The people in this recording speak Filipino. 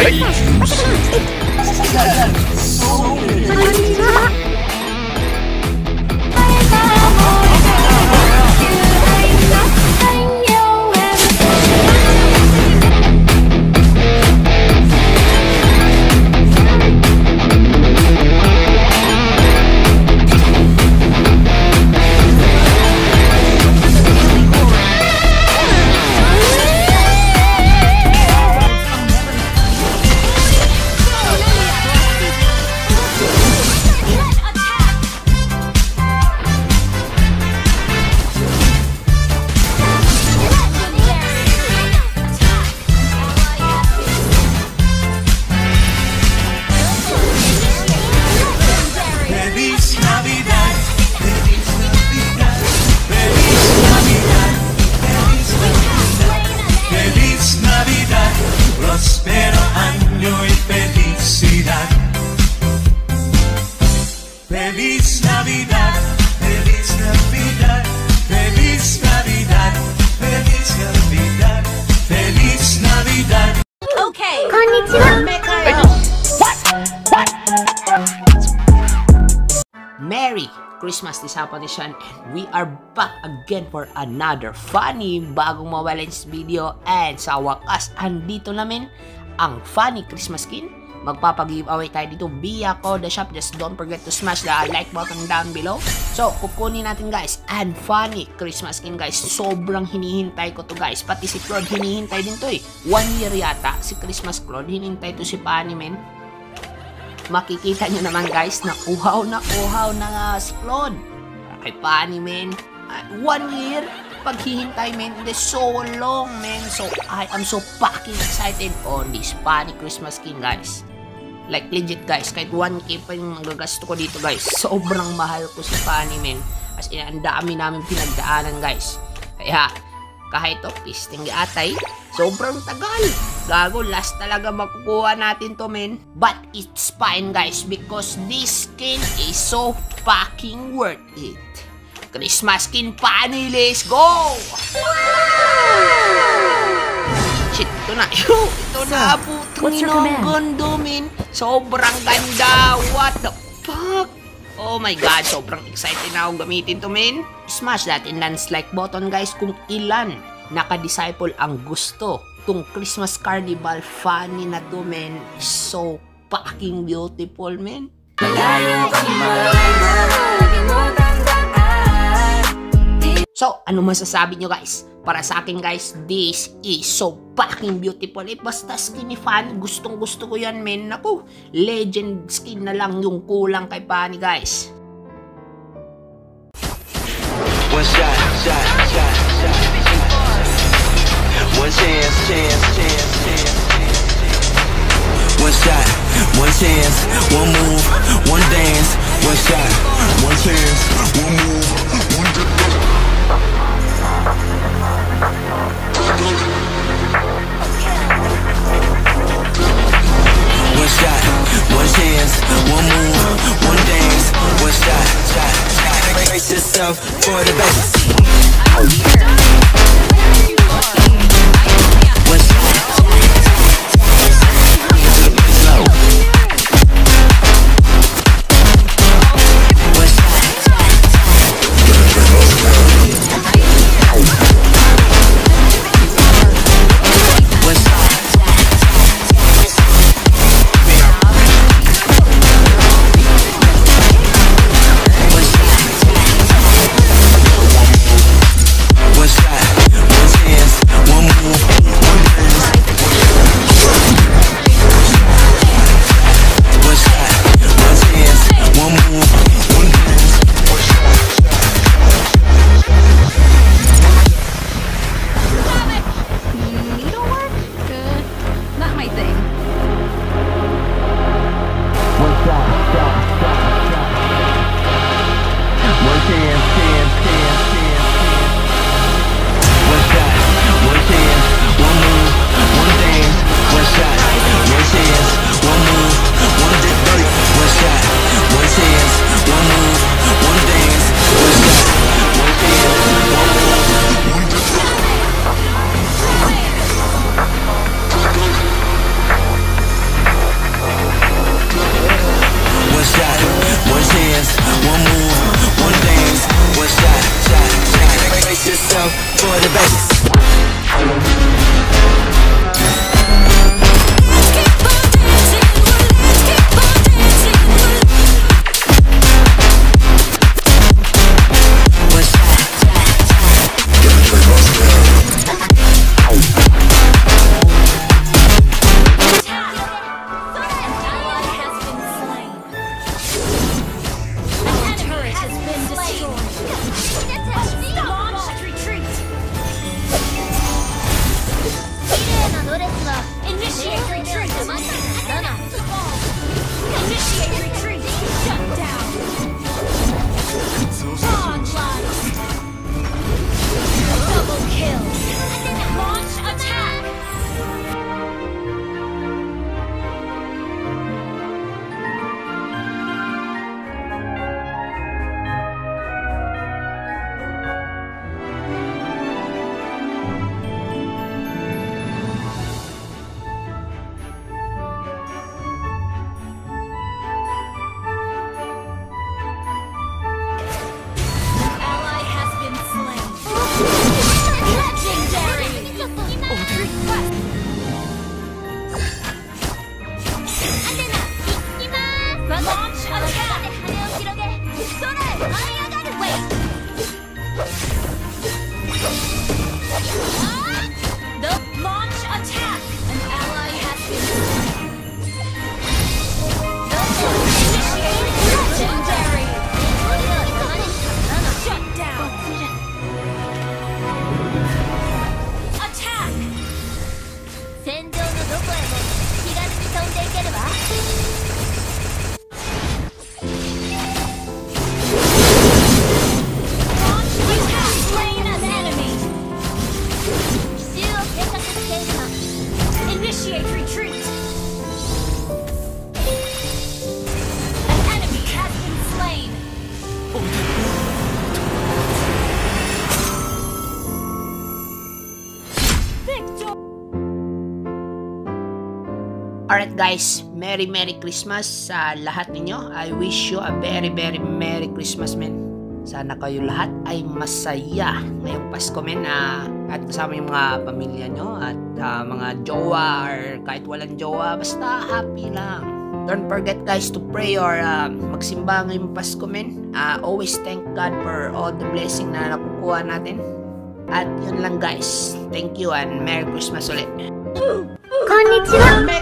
哎。Merry Christmas this Edition and we are back again for another funny bagong mawalens video. And sa wakas andito namin ang funny Christmas skin magpapag-giveaway tayo dito via Coda Shop. Just don't forget to smash the like button down below. So kukunin natin guys and funny Christmas skin guys. Sobrang hinihintay ko to guys. Pati si Claude hinihintay din to eh. One year yata si Christmas Claude. Hinihintay to si Fanny men. Makikita nyo naman guys na uhaw na uhaw na nga si Claude. Kay Pani, men. Uh, one year, paghihintay, men. It is so long, men. So, I am so fucking excited on this Pani Christmas skin, guys. Like, legit, guys. Kahit 1K pa yung magagasto ko dito, guys. Sobrang mahal ko si Pani, men. As in, ang dami namin pinagdaanan, guys. Kaya, kahit to, pisting atay, sobrang tagal. Gago, last talaga makukuha natin to, men. But it's fine, guys, because this skin is so fucking worth it. Christmas skin pani, let's go! Shit, ito na. Ito na, your ina, ang. Sobrang ganda. What the fuck? Oh my god, sobrang excited na akong gamitin to, men. Smash that and like button, guys, kung ilan naka-disciple ang gusto. Tong Christmas Carnival funny na to, men. So fucking beautiful, men. So, ano masasabi nyo guys? Para sa akin guys, this is so fucking beautiful. Eh, basta skin ni Fanny, gustong gusto ko yan men. Naku, legend skin na lang yung kulang kay Fanny guys. One shot, shot, shot, shot. One chance, chance, chance, chance. One shot, one chance, one move, one dance. One shot, one chance, one move, One shot, one chance, one move, one dance. One shot, shot, shot. Brace yourself for the best. Guys, Merry Merry Christmas sa lahat ninyo. I wish you a very very Merry Christmas men. Sana kayo lahat ay masaya ngayong Pasko men ah, at kasama yung mga pamilya nyo at ah, mga jowa or kahit walang jowa, basta happy lang. Don't forget guys to pray or ah, magsimba ngayong Pasko men. Ah, always thank God for all the blessing na nakukuha natin. At yun lang guys. Thank you and Merry Christmas ulit. こんにちは。